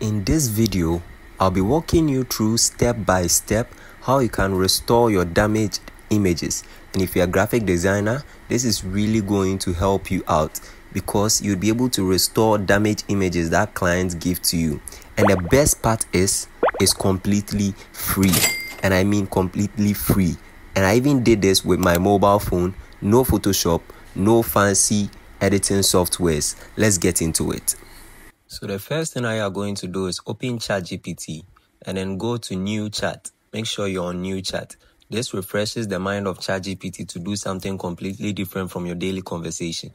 In this video, I'll be walking you through step by step how you can restore your damaged images. And if you're a graphic designer, this is really going to help you out because you'll be able to restore damaged images that clients give to you. And the best part is it's completely free. And I mean completely free. And I even did this with my mobile phone, no Photoshop, no fancy editing softwares. Let's get into it. So the first thing I are going to do is open ChatGPT and then go to new chat. Make sure you're on new chat. This refreshes the mind of ChatGPT to do something completely different from your daily conversation.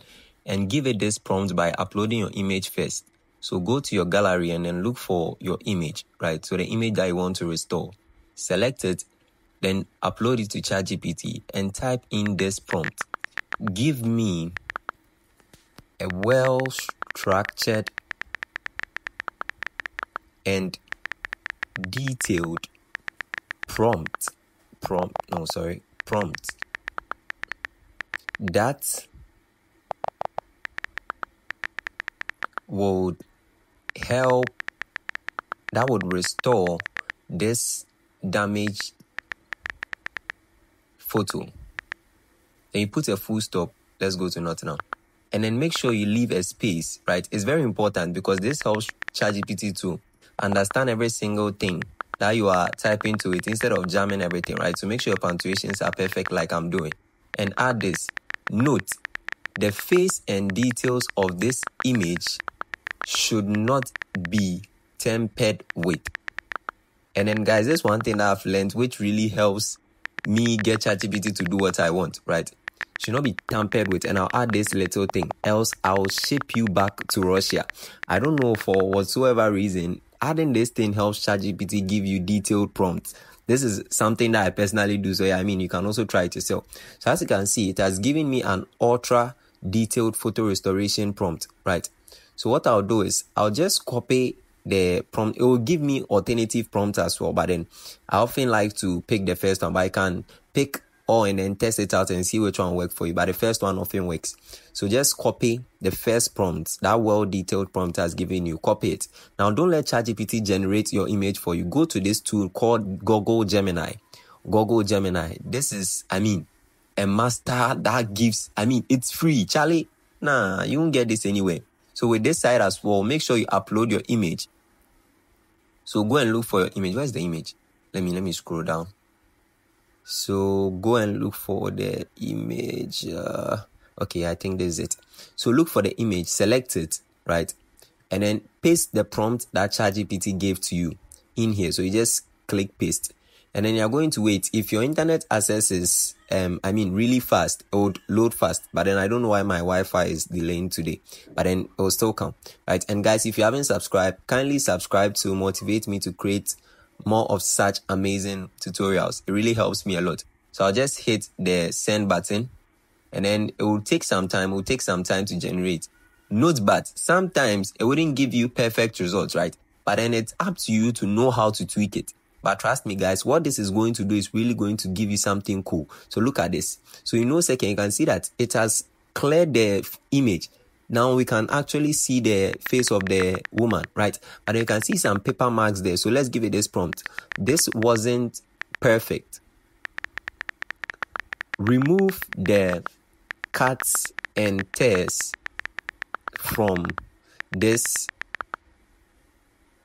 And give it this prompt by uploading your image first. So go to your gallery and then look for your image, right? So the image that you want to restore. Select it, then upload it to ChatGPT and type in this prompt. Give me a well structured and detailed prompt prompt no sorry prompt that would help that would restore this damaged photo. Then you put a full stop let's go to not now. And then make sure you leave a space right? It's very important because this helps ChatGPT to understand every single thing that you are typing to it instead of jamming everything, right? So make sure your punctuations are perfect like I'm doing. And add this. Note, the face and details of this image should not be tempered with. And then guys, there's one thing I've learned which really helps me get ChatGPT to do what I want, right? Should not be tampered with. And I'll add this little thing, else I'll ship you back to Russia. I don't know for whatsoever reason, adding this thing helps ChatGPT give you detailed prompts. This is something that I personally do. So yeah, I mean, you can also try it yourself. So as you can see, it has given me an ultra detailed photo restoration prompt, right? So what I'll do is I'll just copy the prompt. It will give me alternative prompts as well, but then I often like to pick the first one, but I can pick all and then test it out and see which one works for you. But the first one often works. So just copy the first prompt, that well detailed prompt has given you. Copy it. Now don't let ChatGPT generate your image for you. Go to this tool called Google Gemini. Google Gemini. This is, I mean, a master that gives, I mean, it's free. Charlie, nah, you won't get this anywhere. So with this side as well, make sure you upload your image. So go and look for your image. Where's the image? Let me let me scroll down. So go and look for the image. Uh, okay, I think this is it. So look for the image, select it, right? And then paste the prompt that ChatGPT gave to you in here. So you just click paste. And then you're going to wait. If your internet access is, um, I mean, really fast, it would load fast. But then I don't know why my Wi-Fi is delaying today. But then it will still come, right? And guys, if you haven't subscribed, kindly subscribe to motivate me to create more of such amazing tutorials. It really helps me a lot. So I'll just hit the send button and then it will take some time. It will take some time to generate. Note but sometimes it wouldn't give you perfect results, right? But then it's up to you to know how to tweak it. But trust me, guys, what this is going to do is really going to give you something cool. So look at this. So in no second, you can see that it has cleared the image. Now we can actually see the face of the woman, right? And you can see some paper marks there. So let's give it this prompt. This wasn't perfect. Remove the cuts and tears from this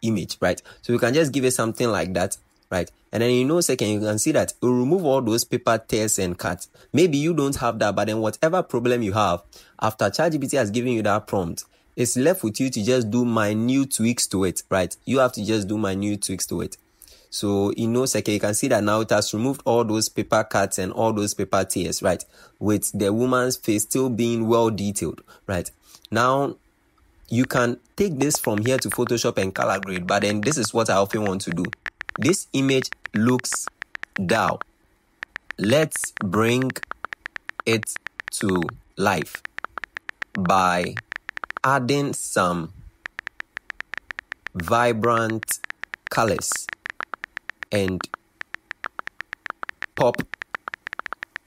image, right? So you can just give it something like that, right? And then you know, second, you can see that it will remove all those paper tears and cuts. Maybe you don't have that, but then whatever problem you have, after ChatGPT has given you that prompt, it's left with you to just do minute tweaks to it, right? You have to just do minute tweaks to it. So in no second, you can see that now it has removed all those paper cuts and all those paper tears, right? With the woman's face still being well detailed, right? Now you can take this from here to Photoshop and color grade, but then this is what I often want to do. This image looks dull. Let's bring it to life by adding some vibrant colors and pop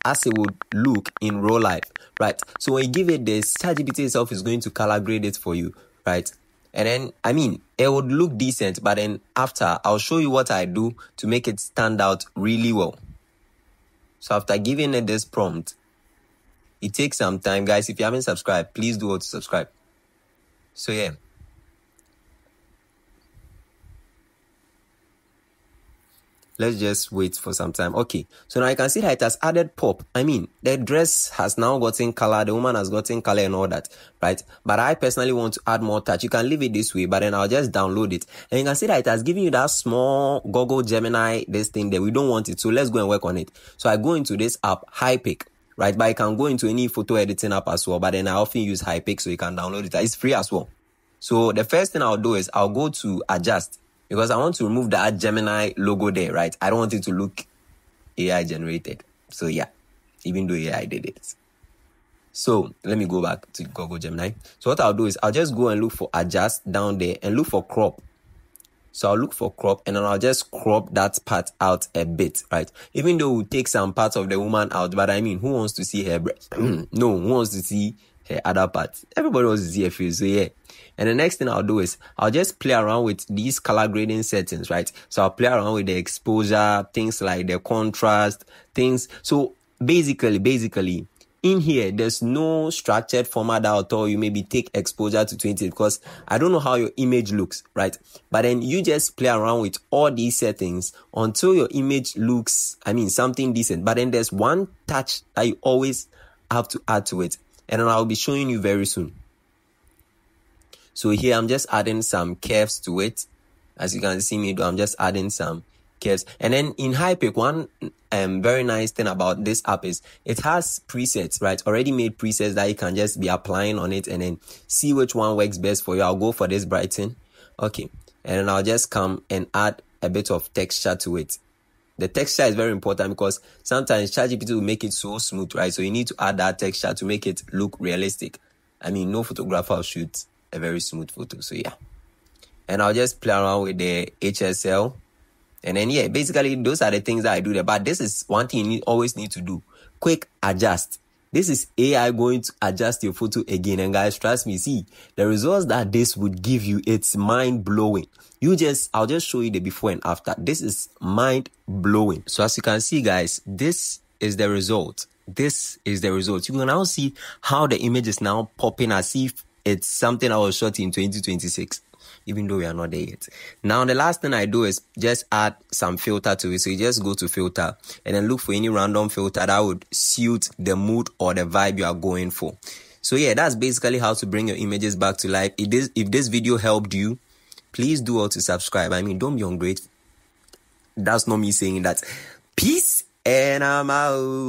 as it would look in real life, right? So when you give it this, ChatGPT itself is going to color grade it for you, right? And then, I mean, it would look decent, but then after, I'll show you what I do to make it stand out really well. So after giving it this prompt, it takes some time. Guys, if you haven't subscribed, please do to subscribe. So yeah. Let's just wait for some time. Okay so now you can see that it has added pop. I mean the dress has now gotten color the woman has gotten color and all that right? But i personally want to add more touch. You can leave it this way but then i'll just download it. And you can see that it has given you that small google gemini this thing that we don't want it so let's go and work on it. So i go into this app Hypic right? But i can go into any photo editing app as well but then i often use Hypic so you can download it. It's free as well. So the first thing i'll do is i'll go to adjust because I want to remove that Gemini logo there, right? I don't want it to look AI generated. So yeah, even though AI did it. So let me go back to Google Gemini. So what I'll do is I'll just go and look for adjust down there and look for crop. So I'll look for crop and then I'll just crop that part out a bit, right? Even though we take some parts of the woman out, but I mean, who wants to see her breast? no, who wants to see her other parts? Everybody her face. So yeah, and the next thing I'll do is I'll just play around with these color grading settings, right? So I'll play around with the exposure, things like the contrast, things. So basically, basically, in here, there's no structured format that I'll tell you maybe take exposure to 20 because I don't know how your image looks, right? But then you just play around with all these settings until your image looks, I mean, something decent. But then there's one touch that you always have to add to it. And then I'll be showing you very soon. So here I'm just adding some curves to it. As you can see me do, I'm just adding some curves. And then in Hypic, one um, very nice thing about this app is it has presets, right? Already made presets that you can just be applying on it and then see which one works best for you. I'll go for this brighten. Okay. And then I'll just come and add a bit of texture to it. The texture is very important because sometimes ChatGPT will make it so smooth, right? So you need to add that texture to make it look realistic. I mean, no photographer will shoot a very smooth photo. So yeah. And I'll just play around with the HSL. And then yeah, basically those are the things that I do there. But this is one thing you need, always need to do. Quick adjust. This is AI going to adjust your photo again. And guys, trust me, see, the results that this would give you, it's mind blowing. You just, I'll just show you the before and after. This is mind blowing. So as you can see, guys, this is the result. This is the result. You can now see how the image is now popping as if it's something I was shot in 2026 even though we are not there yet. Now, the last thing I do is just add some filter to it. So you just go to filter and then look for any random filter that would suit the mood or the vibe you are going for. So yeah, that's basically how to bring your images back to life. If this, if this video helped you, please do all to subscribe. I mean, don't be ungrateful. That's not me saying that. Peace and I'm out.